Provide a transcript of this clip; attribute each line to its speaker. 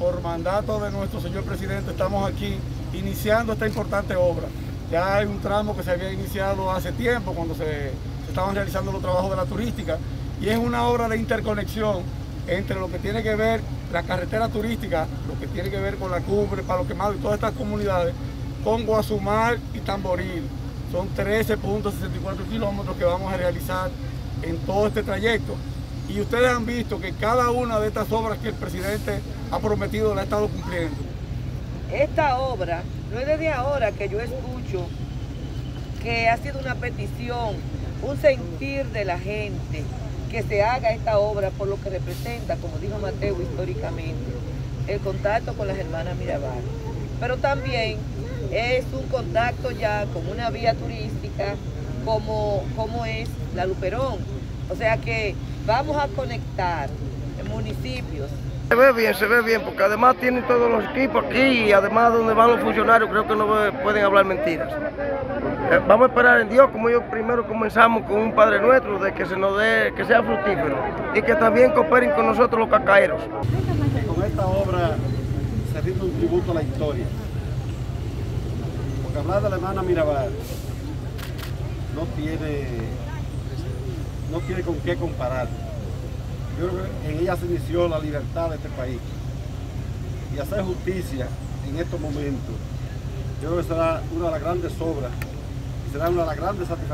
Speaker 1: por mandato de nuestro señor presidente, estamos aquí iniciando esta importante obra. Ya hay un tramo que se había iniciado hace tiempo, cuando se, se estaban realizando los trabajos de la turística, y es una obra de interconexión entre lo que tiene que ver la carretera turística, lo que tiene que ver con la cumbre, Palo Quemado y todas estas comunidades, con Guasumar y Tamboril. Son 13.64 kilómetros que vamos a realizar en todo este trayecto. Y ustedes han visto que cada una de estas obras que el presidente ha prometido la ha estado cumpliendo.
Speaker 2: Esta obra, no es desde ahora que yo escucho que ha sido una petición, un sentir de la gente, que se haga esta obra por lo que representa, como dijo Mateo históricamente, el contacto con las hermanas Mirabal. Pero también es un contacto ya con una vía turística como, como es la Luperón. O sea que vamos a conectar municipios
Speaker 3: se ve bien, se ve bien, porque además tienen todos los equipos aquí y además donde van los funcionarios creo que no pueden hablar mentiras. Eh, vamos a esperar en Dios, como yo primero comenzamos con un Padre Nuestro, de que se nos dé, que sea fructífero y que también cooperen con nosotros los cacaeros.
Speaker 1: Con esta obra se rinde un tributo a la historia. Porque hablar de la hermana Mirabal no tiene, no tiene con qué comparar. Yo creo que en ella se inició la libertad de este país. Y hacer justicia en estos momentos, yo creo que será una de las grandes obras, será una de las grandes satisfacciones.